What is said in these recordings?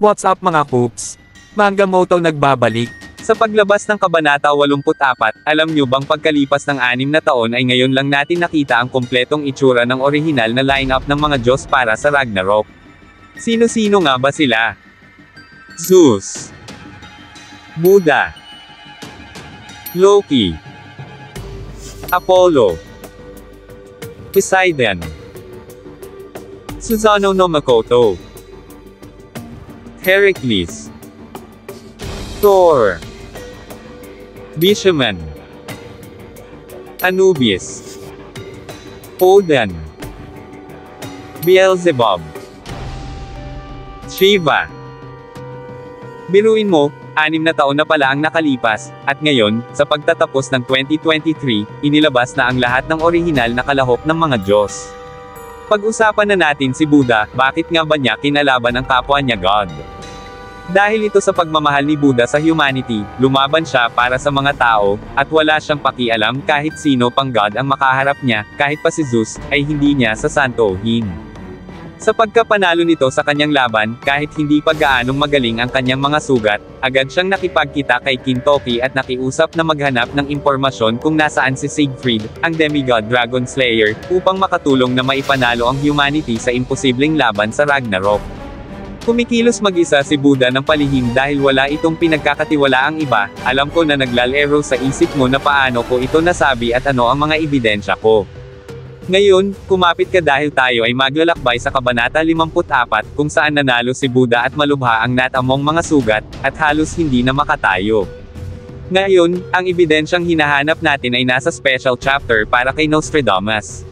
What's up mga poops? Manga Moto nagbabalik. Sa paglabas ng Kabanata 84, alam nyo bang pagkalipas ng anim na taon ay ngayon lang natin nakita ang kompletong itsura ng orihinal na lineup ng mga Diyos para sa Ragnarok. Sino-sino nga ba sila? Zeus Buddha Loki Apollo Poseidon Susanoo no Makoto Heracles. Thor. Bishaman Anubis. Odin. Beelzebub. Shiva. Biruin mo, anim na taon na pala ang nakalipas, at ngayon, sa pagtatapos ng 2023, inilabas na ang lahat ng orihinal na kalahok ng mga Diyos. Pag-usapan na natin si Buddha, bakit nga ba niya kinalaban ang kapwa niya God? Dahil ito sa pagmamahal ni Buddha sa humanity, lumaban siya para sa mga tao, at wala siyang pakialam kahit sino pang God ang makaharap niya, kahit pa si Zeus, ay hindi niya sasantohin. Sa pagkapanalo nito sa kanyang laban, kahit hindi pa gaanong magaling ang kanyang mga sugat, agad siyang nakipagkita kay Kintoki at nakiusap na maghanap ng impormasyon kung nasaan si Siegfried, ang demigod Dragon Slayer, upang makatulong na maipanalo ang humanity sa imposibleng laban sa Ragnarok. Kumikilos mag-isa si Buddha ng palihim dahil wala itong pinagkakatiwalaang iba, alam ko na naglalero sa isip mo na paano ko ito nasabi at ano ang mga ebidensya ko. Ngayon, kumapit ka dahil tayo ay maglalakbay sa Kabanata 54, kung saan nanalo si Buddha at malubha ang natamong mga sugat, at halos hindi na makatayo. Ngayon, ang ebidensyang hinahanap natin ay nasa special chapter para kay Nostradamus.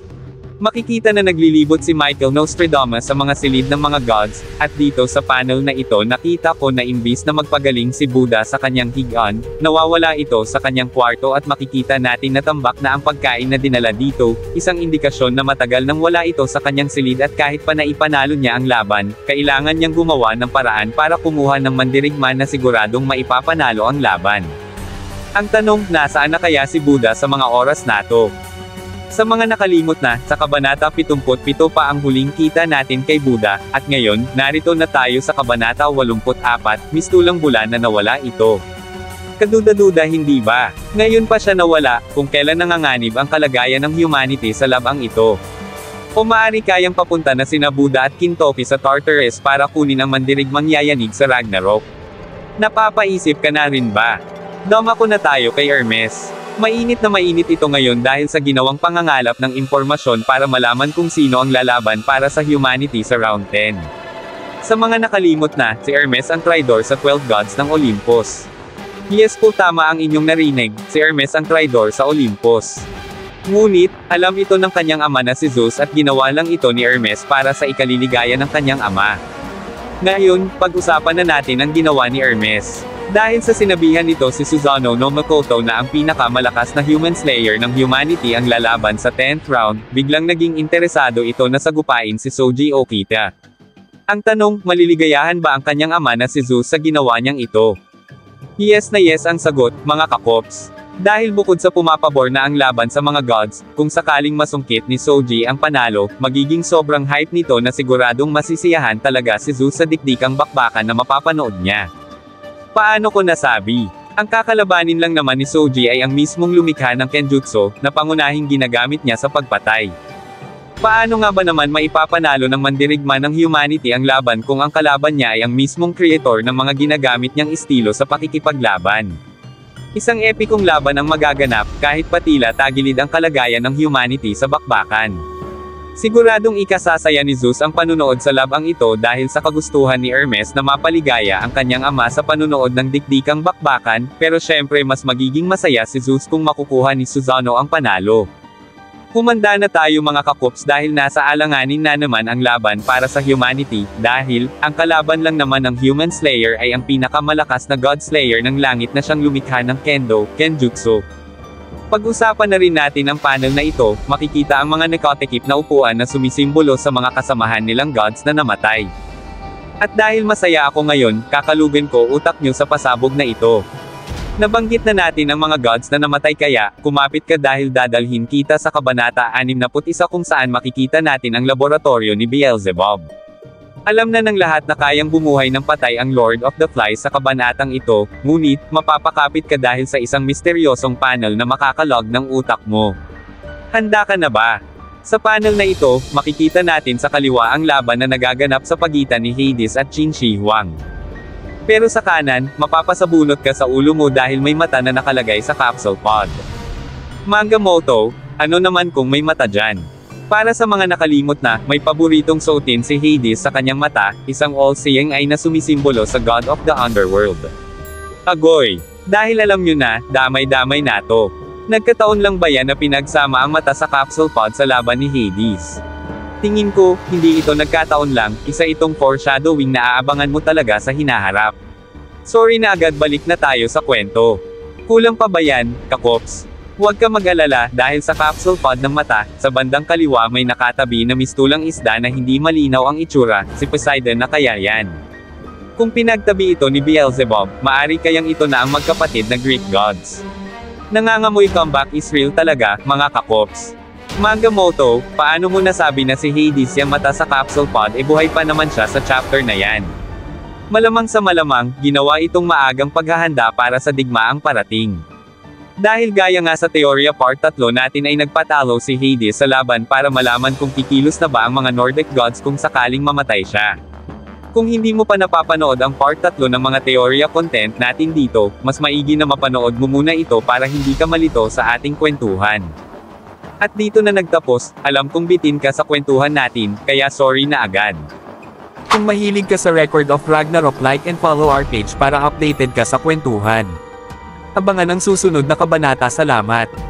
Makikita na naglilibot si Michael Nostradamus sa mga silid ng mga gods, at dito sa panel na ito nakita ko na imbis na magpagaling si Buddha sa kanyang higaan, nawawala ito sa kanyang kwarto at makikita natin na tambak na ang pagkain na dinala dito, isang indikasyon na matagal nang wala ito sa kanyang silid at kahit pa naipanalo niya ang laban, kailangan niyang gumawa ng paraan para kumuha ng mandirigman na siguradong maipapanalo ang laban. Ang tanong, nasaan na kaya si Buddha sa mga oras na to? Sa mga nakalimot na, sa Kabanata 77 pa ang huling kita natin kay Buddha, at ngayon, narito na tayo sa Kabanata 84, mistulang bulan na nawala ito. Kaduda-duda hindi ba? Ngayon pa siya nawala, kung kailan nanganganib ang kalagayan ng humanity sa labang ito. O maaari kayang papunta na sina Buddha at Kintoki sa Tartarus para kunin ang mandirigmang yayanig sa Ragnarok. Napapaisip ka na rin ba? Dama ko na tayo kay Hermes. Mainit na mainit ito ngayon dahil sa ginawang pangangalap ng impormasyon para malaman kung sino ang lalaban para sa humanity sa round 10. Sa mga nakalimot na, si Hermes ang tridor sa 12 gods ng Olympus. Yes po tama ang inyong narinig, si Hermes ang tridor sa Olympus. Ngunit, alam ito ng kanyang ama na si Zeus at ginawa lang ito ni Hermes para sa ikaliligaya ng kanyang ama. Ngayon, pag-usapan na natin ang ginawa ni Hermes. Dahil sa sinabihan nito si Susanoo no Makoto na ang pinakamalakas na human slayer ng humanity ang lalaban sa 10th round, biglang naging interesado ito na sagupain si Soji Okita. Ang tanong, maliligayahan ba ang kanyang ama na si Zeus sa ginawa niyang ito? Yes na yes ang sagot, mga kakops. Dahil bukod sa pumapabor na ang laban sa mga gods, kung sakaling masungkit ni Soji ang panalo, magiging sobrang hype nito na siguradong masisiyahan talaga si Zeus sa dikdikang bakbakan na mapapanood niya. Paano ko nasabi? Ang kakalabanin lang naman ni Soji ay ang mismong lumikha ng Kenjutsu, na pangunahing ginagamit niya sa pagpatay. Paano nga ba naman maipapanalo ng mandirigma ng humanity ang laban kung ang kalaban niya ay ang mismong creator ng mga ginagamit niyang estilo sa pakikipaglaban? Isang epikong laban ang magaganap, kahit patila tagilid ang kalagayan ng humanity sa bakbakan. Siguradong ikasasaya ni Zeus ang panunood sa labang ito dahil sa kagustuhan ni Hermes na mapaligaya ang kanyang ama sa panunood ng dikdikang bakbakan, pero syempre mas magiging masaya si Zeus kung makukuha ni Susanoo ang panalo. Humanda na tayo mga kakups dahil nasa alanganin na naman ang laban para sa humanity, dahil, ang kalaban lang naman ng Human Slayer ay ang pinakamalakas na God Slayer ng langit na siyang lumikha ng Kendo, Kenjutsu. Pag-usapan na rin natin ang panel na ito, makikita ang mga nakatekip na upuan na sumisimbolo sa mga kasamahan nilang gods na namatay. At dahil masaya ako ngayon, kakalugin ko utak nyo sa pasabog na ito. Nabanggit na natin ang mga gods na namatay kaya, kumapit ka dahil dadalhin kita sa Kabanata 61 kung saan makikita natin ang laboratorio ni Beelzebub. Alam na ng lahat na kayang bumuhay ng patay ang Lord of the Flies sa kabanatang ito, ngunit, mapapakapit ka dahil sa isang misteryosong panel na makakalog ng utak mo. Handa ka na ba? Sa panel na ito, makikita natin sa kaliwa ang laban na nagaganap sa pagitan ni Hades at Qin Shi Huang. Pero sa kanan, mapapasabunot ka sa ulo mo dahil may mata na nakalagay sa capsule pod. Manga motto, ano naman kung may mata dyan? Para sa mga nakalimot na, may paboritong suotin si Hades sa kanyang mata, isang all-seeing eye na sumisimbolo sa God of the Underworld. Agoy! Dahil alam nyo na, damay-damay na to. Nagkataon lang ba yan na pinagsama ang mata sa capsule pod sa laban ni Hades? Tingin ko, hindi ito nagkataon lang, isa itong foreshadowing na aabangan mo talaga sa hinaharap. Sorry na agad balik na tayo sa kwento. Kulang pa ba yan, kakops? Huwag ka mag-alala dahil sa capsule pod ng mata, sa bandang kaliwa may nakatabi na mistulang isda na hindi malinaw ang itsura, si Poseidon na kaya yan. Kung pinagtabi ito ni Beelzebub, maari kayang ito na ang magkapatid na Greek gods. Nangangamoy comeback is real talaga, mga kakops. Manga motto, paano mo nasabi na si Hades yung mata sa capsule pod e buhay pa naman siya sa chapter na yan? Malamang sa malamang, ginawa itong maagang paghahanda para sa digmaang parating. Dahil gaya nga sa teorya part 3 natin ay nagpatalo si Hades sa laban para malaman kung kikilos na ba ang mga Nordic gods kung sakaling mamatay siya. Kung hindi mo pa napapanood ang part 3 ng mga teorya content natin dito, mas maigi na mapanood mo muna ito para hindi ka malito sa ating kwentuhan. At dito na nagtapos, alam kong bitin ka sa kwentuhan natin, kaya sorry na agad. Kung mahilig ka sa Record of Ragnarok like and follow our page para updated ka sa kwentuhan. Abangan ang susunod na kabanata salamat.